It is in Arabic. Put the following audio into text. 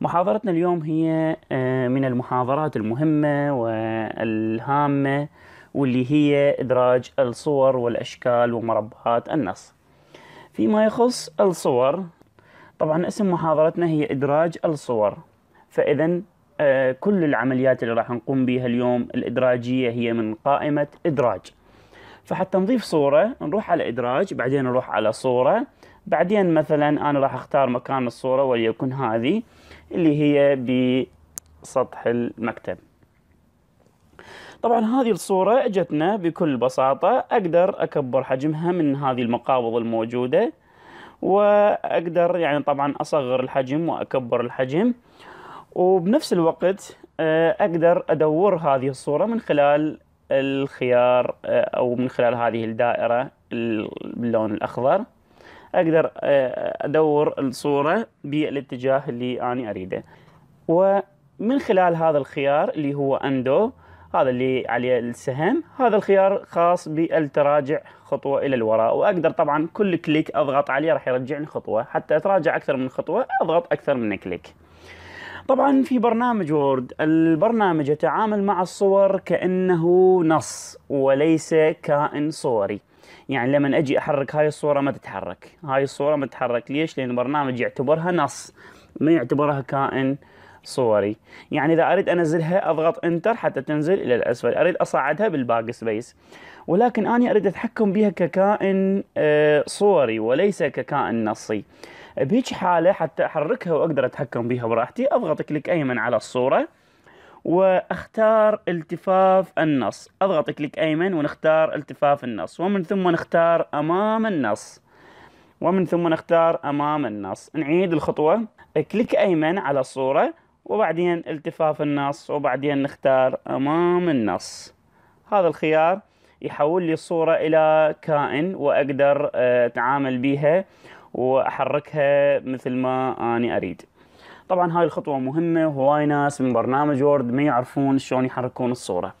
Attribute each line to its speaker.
Speaker 1: محاضرتنا اليوم هي آه، من المحاضرات المهمة والهامة واللي هي إدراج الصور والأشكال ومربعات النص. فيما يخص الصور طبعا اسم محاضرتنا هي إدراج الصور. فإذا آه، كل العمليات اللي راح نقوم بها اليوم الإدراجية هي من قائمة إدراج. فحتى نضيف صورة نروح على إدراج بعدين نروح على صورة. بعدين مثلا أنا راح أختار مكان الصورة وليكن هذه اللي هي بسطح المكتب. طبعا هذه الصورة اجتنا بكل بساطة. أقدر أكبر حجمها من هذه المقابض الموجودة وأقدر يعني طبعا أصغر الحجم وأكبر الحجم. وبنفس الوقت آه، أقدر أدور هذه الصورة من خلال الخيار آه، أو من خلال هذه الدائرة باللون الأخضر. أقدر آه، أدور الصورة بالاتجاه اللي أنا أريده. ومن خلال هذا الخيار اللي هو undo هذا اللي عليه السهم هذا الخيار خاص بالتراجع خطوة إلى الوراء. وأقدر طبعا كل click أضغط عليه راح يرجعني خطوة حتى أتراجع أكثر من خطوة أضغط أكثر من click. طبعا في برنامج Word. البرنامج يتعامل مع الصور كأنه نص وليس كائن صوري. يعني لما أجي أحرك هاي الصورة ما تتحرك. هاي الصورة ما تتحرك. ليش؟ لأن البرنامج يعتبرها نص ما يعتبرها كائن صوري. يعني إذا أريد أنزلها أضغط enter حتى تنزل إلى الأسفل. أريد أصعدها بال backspace ولكن أني أريد أتحكم بها ككائن آه، صوري وليس ككائن نصي. بهيك حالة حتى أحركها وأقدر أتحكم بها براحتي اضغط click أيمن على الصورة. واختار التفاف النص. اضغط كليك أيمن ونختار التفاف النص. ومن ثم نختار أمام النص. ومن ثم نختار أمام النص. نعيد الخطوة. كليك أيمن على الصورة. وبعدين التفاف النص. وبعدين نختار أمام النص. هذا الخيار يحول لي الصورة إلى كائن وأقدر آه، أتعامل بها وأحركها مثل ما أني أريد. طبعا هاي الخطوة مهمة وهواي ناس من برنامج وورد ما يعرفون شلون يحركون الصورة.